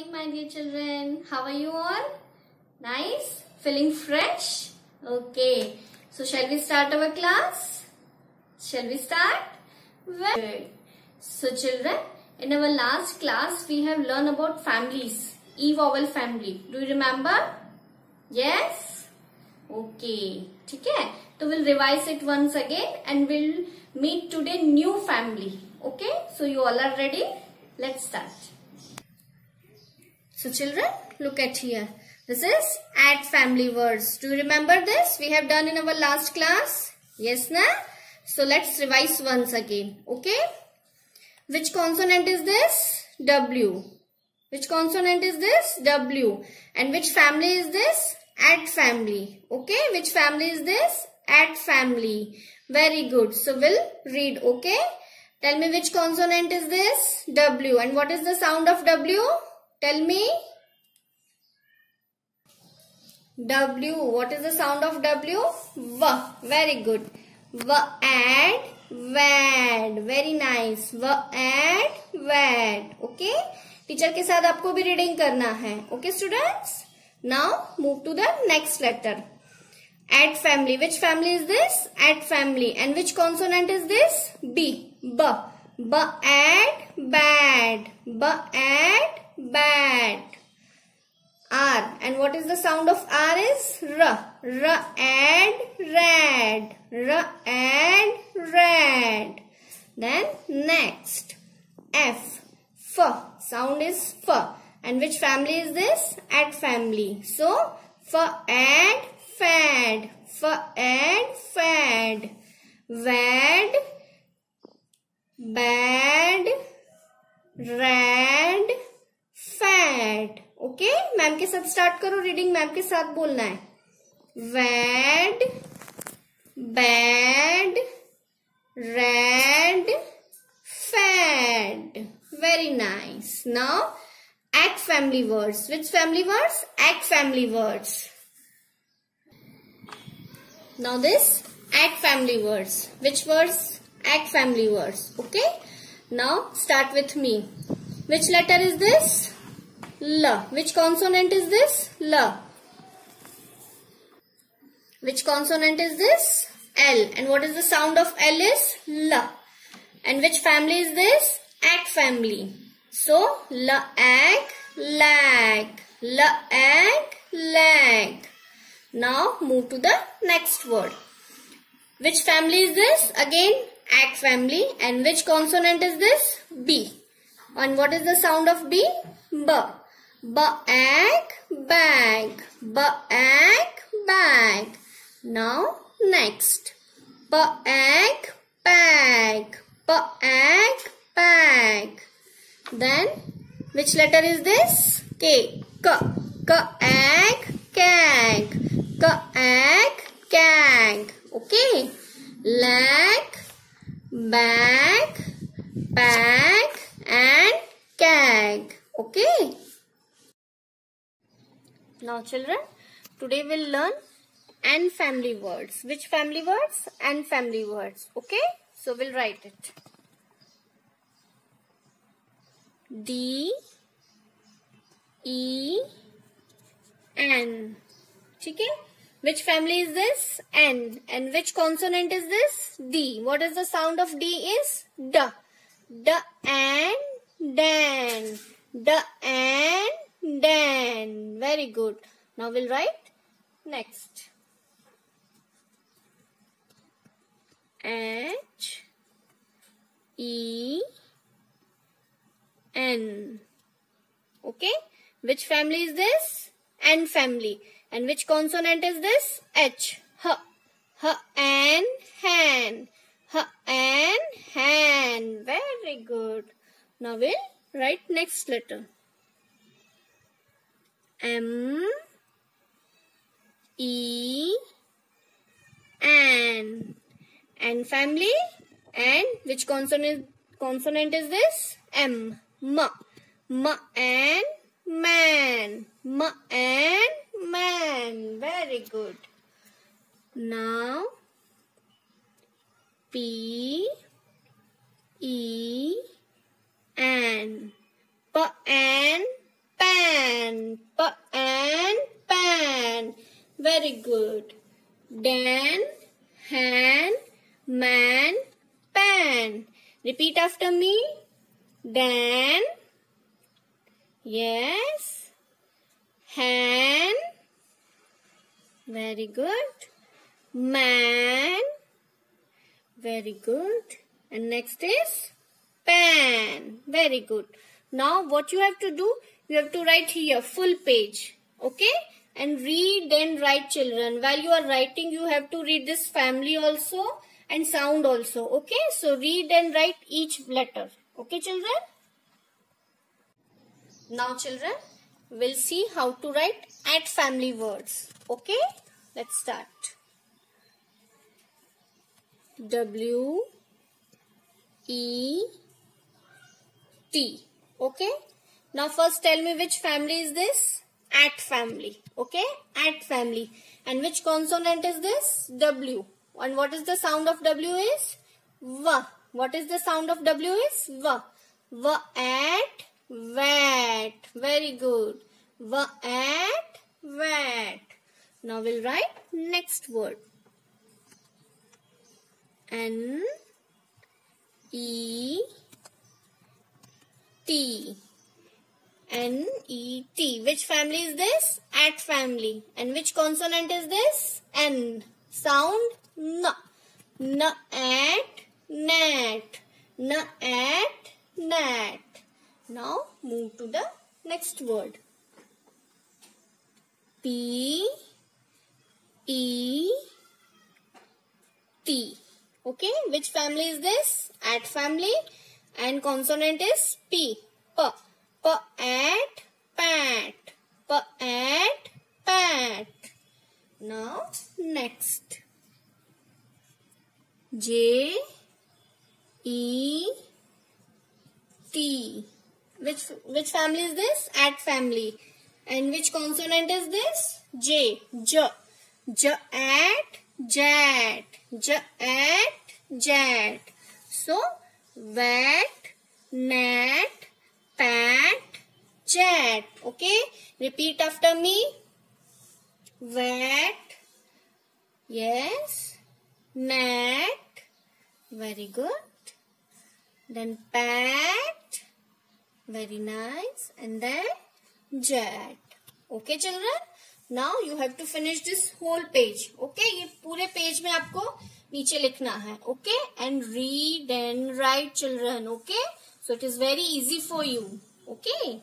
morning my dear children. How are you all? Nice? Feeling fresh? Okay. So shall we start our class? Shall we start? Well. So children, in our last class we have learned about families. E vowel family. Do you remember? Yes? Okay. Okay. So we'll revise it once again and we'll meet today new family. Okay. So you all are ready? Let's start. So children, look at here. This is add family words. Do you remember this? We have done in our last class. Yes, na? So let's revise once again. Okay? Which consonant is this? W. Which consonant is this? W. And which family is this? Add family. Okay? Which family is this? Add family. Very good. So we'll read. Okay? Tell me which consonant is this? W. And what is the sound of W? Tell me. W. What is the sound of W? V. Very good. V and wad. Very nice. V and wad. Okay. Teacher के साथ आपको भी reading करना है okay students now move to the next letter at family which family is this at family and which consonant is this B ब ब at bad ब at bad. What is the sound of R is R. R and red. R and red. Then next. F. F. Sound is F. And which family is this? At family. So, F and fad. F and fad. Wad. Bad. Red. Okay, ma'am के साथ start करो reading ma'am के साथ बोलना है। Wad bad red fad very nice now egg family words which family words egg family words now this egg family words which words egg family words okay now start with me which letter is this L. Which consonant is this? L. Which consonant is this? L. And what is the sound of L is? L. And which family is this? Ac family. So, L, ag, lag. L, ag, lag. Now, move to the next word. Which family is this? Again, ac family. And which consonant is this? B. And what is the sound of B? B. Bag, bag. Bag, bag. Now, next. Bag, bag. Bag, bag. Then, which letter is this? K. K. K-ag, kag. K-ag, kag. Okay. Lag, bag, bag and kag. Okay. Now children, today we'll learn and family words. Which family words? And family words. Okay. So we'll write it. D E N. Okay. Which family is this? N. And which consonant is this? D. What is the sound of D is? D. D and Dan. D and Dan. Very good. Now we'll write next. H E N. Okay. Which family is this? N family. And which consonant is this? H. H. H and hand. H and hand. Very good. Now we'll write next letter. M E N. And family. And which consonant consonant is this? M. M. M and man. M and man. Very good. Now P E N. P and pen. Very good. Dan, han, man, pan. Repeat after me. Dan. Yes. Han. Very good. Man. Very good. And next is pan. Very good. Now what you have to do? You have to write here full page. Okay? And read and write children. While you are writing, you have to read this family also and sound also. Okay? So read and write each letter. Okay children? Now children, we'll see how to write at family words. Okay? Let's start. W E T. Okay? Now first tell me which family is this? At family. Okay? At family. And which consonant is this? W. And what is the sound of W is? V. What is the sound of W is? V. V at vat. Very good. V at vat. Now we'll write next word. N E T N E T. Which family is this? At family. And which consonant is this? N. Sound N. N at nat. N at nat. Now move to the next word. P E T. Okay, which family is this? At family and consonant is P. P. Pat, pat. P pat. Now next. J E T. Which which family is this? At family. And which consonant is this? J. J. J at jet. J at jet. So vat, nat, pan, jet. Okay. Repeat after me. Wet. Yes. Mat. Very good. Then pat. Very nice. And then jet. Okay children. Now you have to finish this whole page okay ये पूरे page में आपको नीचे लिखना है okay and read and write children okay So it is very easy for you. Okay.